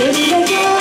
别停在这